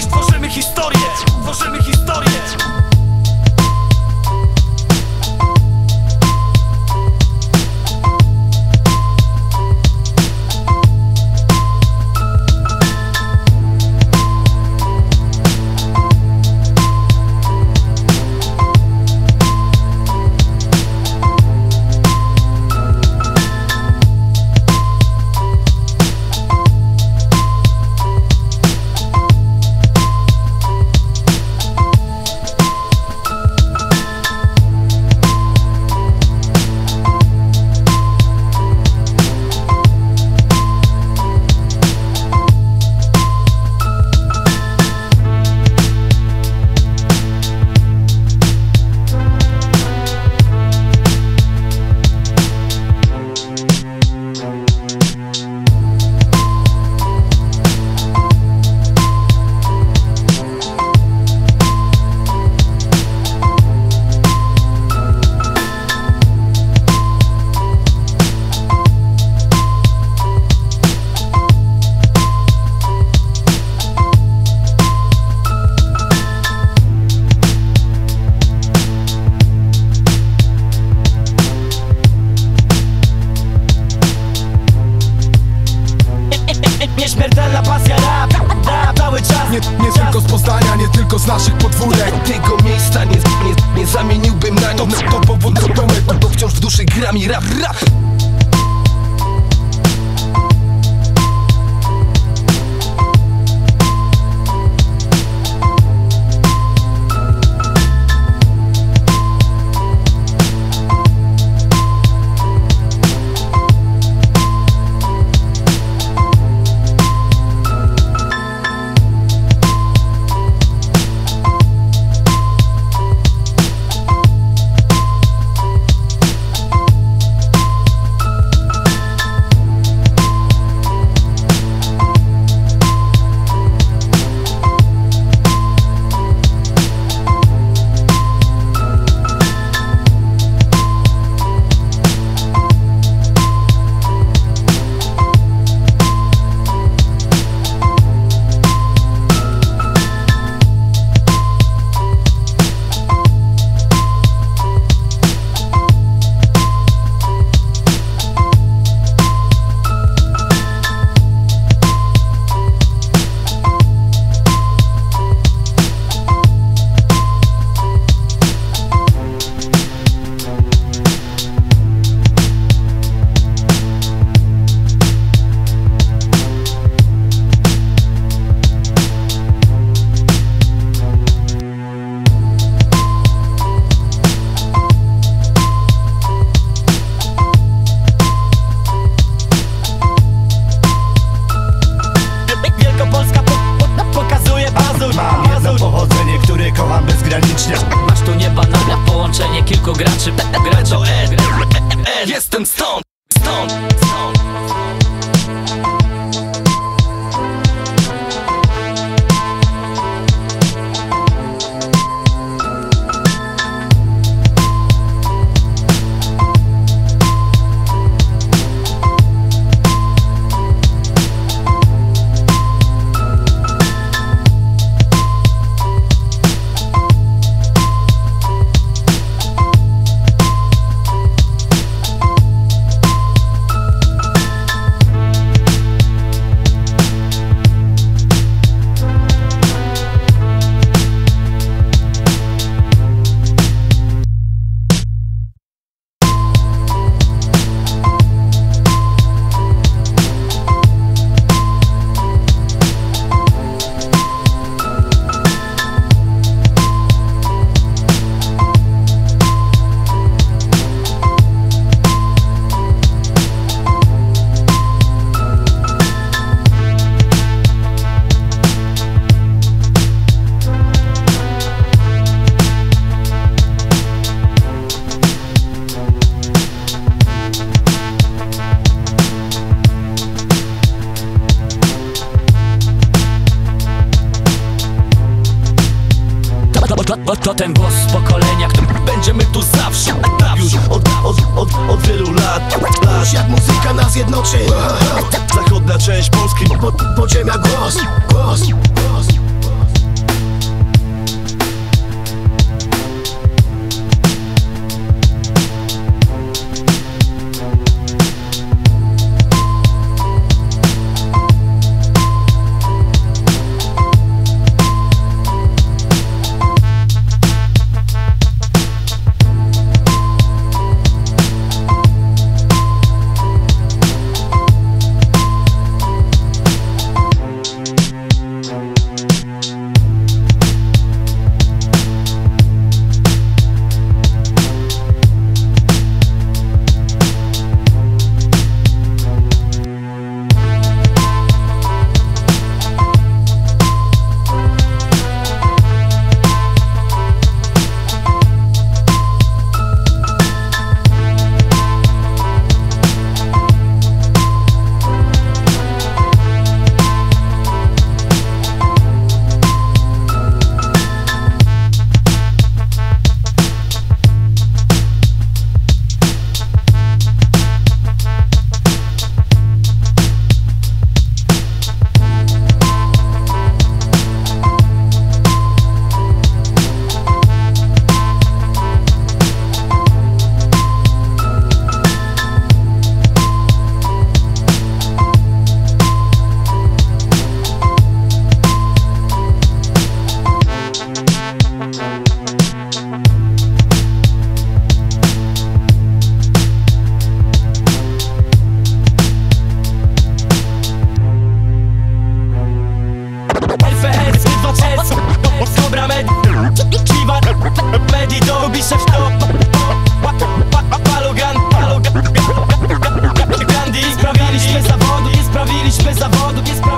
Dziś tworzymy historię, tworzymy historię Nie, nie tylko z Poznania, nie tylko z naszych podwórek. Tego miejsca nie, nie, nie zamieniłbym na nic. To, to powód do domu Bo wciąż w duszy gra mi rap, rap Masz tu niebanalne połączenie kilku graczy. Gra to Ed, Jestem stąd, stąd, stąd to, ten głos pokolenia, który będziemy tu zawsze. Już od, od, od, od wielu lat, lat Jak muzyka nas jednoczy. Zachodnia część Polski po, Podziemia głos, głos, głos Dobra. Kiwa... Medi to lubi to... Palogan... Palogan... Gandhi... Nie sprawiliśmy zawodu, nie sprawiliśmy zawodu, nie sprawiliśmy...